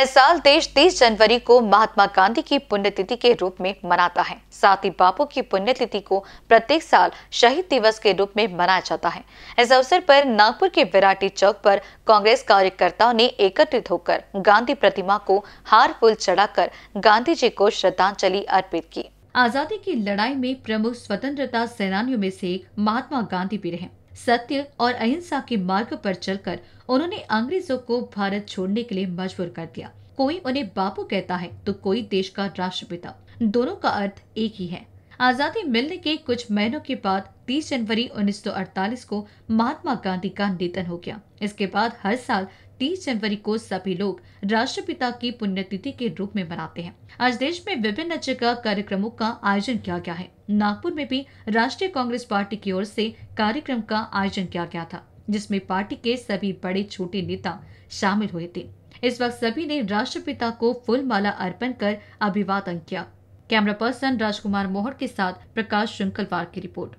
हर साल देश 30 जनवरी को महात्मा गांधी की पुण्यतिथि के रूप में मनाता है। साथ ही बापू की पुण्यतिथि को प्रत्येक साल शहीद दिवस के रूप में मनाया जाता है। इस अवसर पर नागपुर के विराटी चौक पर कांग्रेस कार्यकर्ताओं ने एकत्रित होकर गांधी प्रतिमा को हार फूल चढ़ाकर गांधी जी को श्रद्धांजलि अर्पित की। आज़ादी की लड़ाई में प्रमुख स्वतंत्रता सेनानियों में से एक महात्मा गांधी भी रहे। सत्य और अहिंसा के मार्ग पर चलकर उन्होंने अंग्रेज़ों को भारत छोड़ने के लिए मजबूर कर दिया। कोई उन्हें बापू कहता है तो कोई देश का राष्ट्रपिता। दोनों का अर्थ एक ही है। आज़ादी मिलने के कुछ महीनों के बाद 30 जनवरी 1948 को महात्मा गांधी का निधन हो गया। इसके बाद हर साल 30 जनवरी को सभी लोग राष्ट्रपिता की पुण्यतिथि के रूप में मनाते हैं। आज देश में विभिन्न जगह कार्यक्रमों का आयोजन किया गया है। नागपुर में भी राष्ट्रीय कांग्रेस पार्टी की ओर से कार्यक्रम का आयोजन किया गया था, जिसमें पार्टी के सभी बड़े छोटे नेता शामिल हुए थे। इस वक्त सभी ने राष्ट्रपिता को फूल माला अर्पण कर अभिवादन किया। कैमरा पर्सन राजकुमार मोहर के साथ प्रकाश श्रृंखलवार की रिपोर्ट।